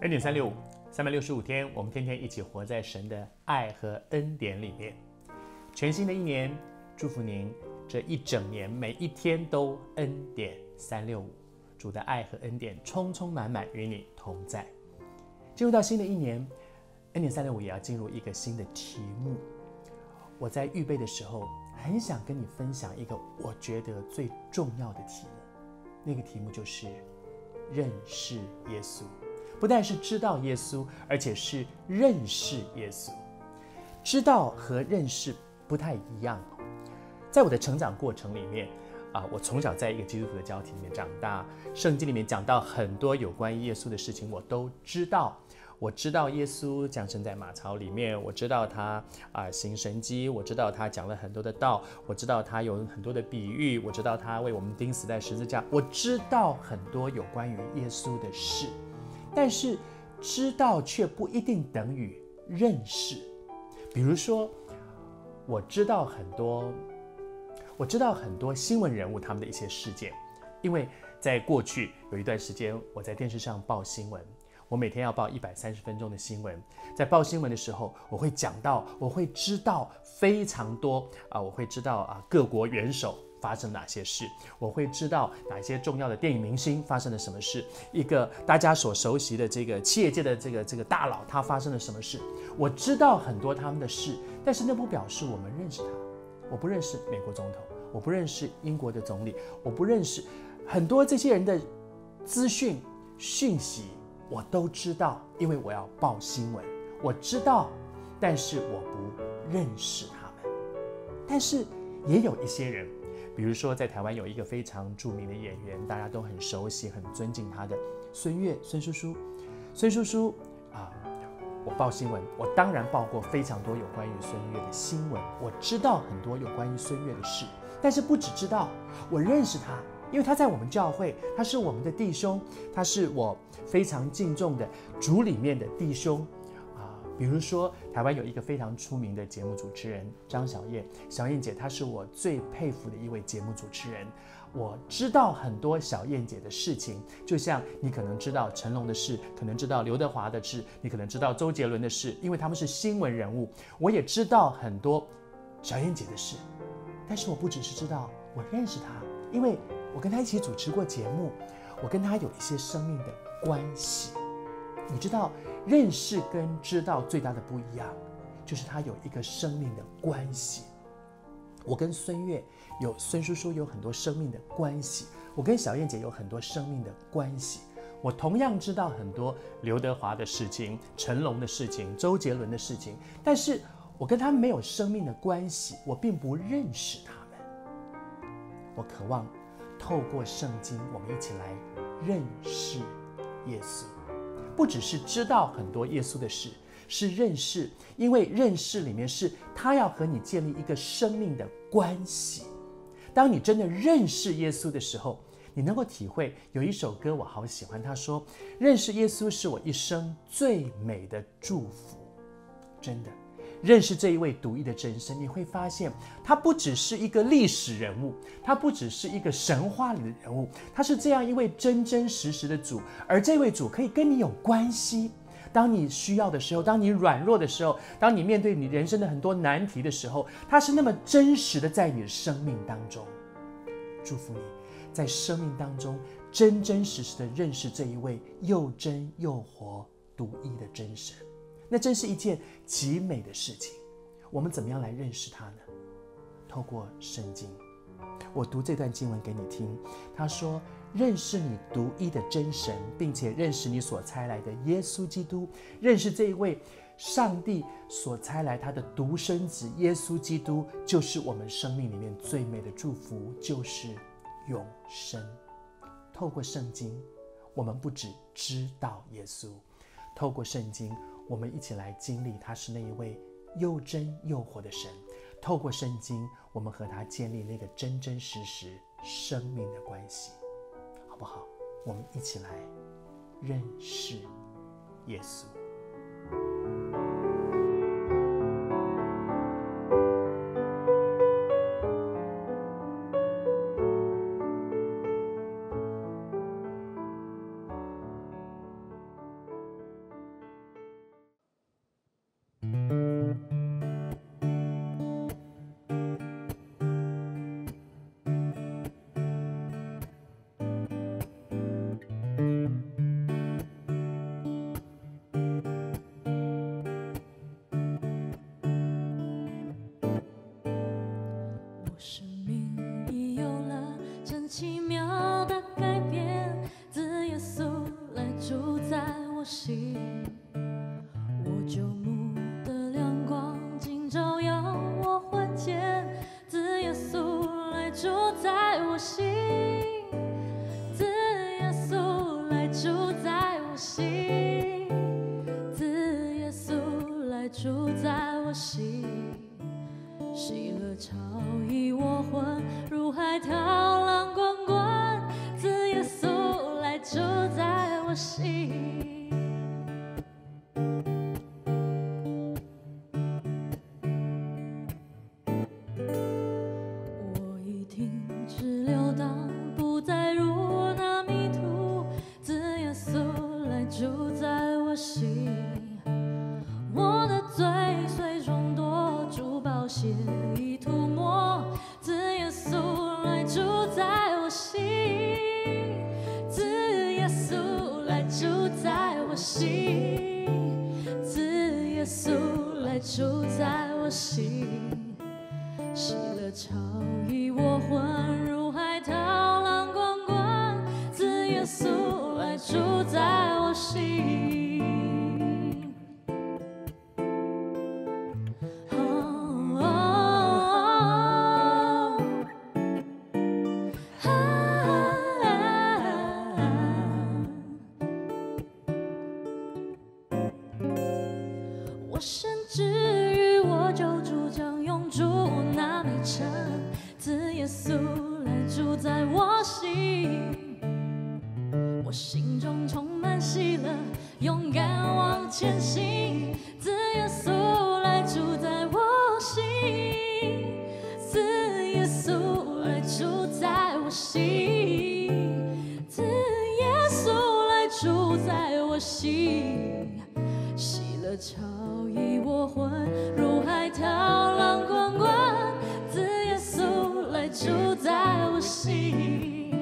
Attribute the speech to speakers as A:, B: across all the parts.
A: 二点三六五，三百六十五天，我们天天一起活在神的爱和恩典里面。全新的一年，祝福您这一整年每一天都恩典三六五，主的爱和恩典充充满满与你同在。进入到新的一年，恩典三六五也要进入一个新的题目。我在预备的时候，很想跟你分享一个我觉得最重要的题目，那个题目就是认识耶稣。不但是知道耶稣，而且是认识耶稣。知道和认识不太一样。在我的成长过程里面，啊，我从小在一个基督徒的家庭里面长大，圣经里面讲到很多有关耶稣的事情，我都知道。我知道耶稣降生在马槽里面，我知道他啊行神迹，我知道他讲了很多的道，我知道他有很多的比喻，我知道他为我们钉死在十字架，我知道很多有关于耶稣的事。但是知道却不一定等于认识。比如说，我知道很多，我知道很多新闻人物他们的一些事件，因为在过去有一段时间我在电视上报新闻，我每天要报一百三十分钟的新闻，在报新闻的时候，我会讲到，我会知道非常多啊，我会知道啊各国元首。发生哪些事？我会知道哪些重要的电影明星发生了什么事？一个大家所熟悉的这个企业界的这个这个大佬，他发生了什么事？我知道很多他们的事，但是那不表示我们认识他。我不认识美国总统，我不认识英国的总理，我不认识很多这些人的资讯讯息，我都知道，因为我要报新闻。我知道，但是我不认识他们。但是也有一些人。比如说，在台湾有一个非常著名的演员，大家都很熟悉、很尊敬他的孙越孙叔叔。孙叔叔啊，我报新闻，我当然报过非常多有关于孙越的新闻。我知道很多有关于孙越的事，但是不只知道，我认识他，因为他在我们教会，他是我们的弟兄，他是我非常敬重的主里面的弟兄。比如说，台湾有一个非常出名的节目主持人张小燕，小燕姐她是我最佩服的一位节目主持人。我知道很多小燕姐的事情，就像你可能知道成龙的事，可能知道刘德华的事，你可能知道周杰伦的事，因为他们是新闻人物。我也知道很多小燕姐的事，但是我不只是知道，我认识她，因为我跟她一起主持过节目，我跟她有一些生命的关系。你知道？认识跟知道最大的不一样，就是他有一个生命的关系。我跟孙悦有孙叔叔有很多生命的关系，我跟小燕姐有很多生命的关系。我同样知道很多刘德华的事情、成龙的事情、周杰伦的事情，但是我跟他们没有生命的关系，我并不认识他们。我渴望透过圣经，我们一起来认识耶稣。不只是知道很多耶稣的事，是认识，因为认识里面是他要和你建立一个生命的关系。当你真的认识耶稣的时候，你能够体会。有一首歌我好喜欢，他说：“认识耶稣是我一生最美的祝福。”真的。认识这一位独一的真神，你会发现他不只是一个历史人物，他不只是一个神话里的人物，他是这样一位真真实实的主，而这位主可以跟你有关系。当你需要的时候，当你软弱的时候，当你面对你人生的很多难题的时候，他是那么真实的在你的生命当中。祝福你在生命当中真真实实的认识这一位又真又活、独一的真神。那真是一件极美的事情。我们怎么样来认识他呢？透过圣经，我读这段经文给你听。他说：“认识你独一的真神，并且认识你所差来的耶稣基督，认识这一位上帝所差来他的独生子耶稣基督，就是我们生命里面最美的祝福，就是永生。透过圣经，我们不只知道耶稣，透过圣经。”我们一起来经历，他是那一位又真又活的神。透过圣经，我们和他建立那个真真实实生命的关系，好不好？我们一起来认识耶稣。
B: 我心。喜乐潮溢我魂，如海涛浪滚滚，自耶稣来住在我心。我已停心，自耶稣来住在我心。城，自耶稣来住在我心。我心中充满喜乐，勇敢往前行。自耶稣来住在我心，自耶稣来住在我心，自耶稣来住在我心。喜乐潮溢我魂，如海涛浪，主在我心，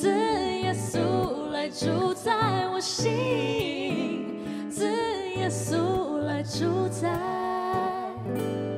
B: 主耶稣来。主在我心，主耶稣来。主在。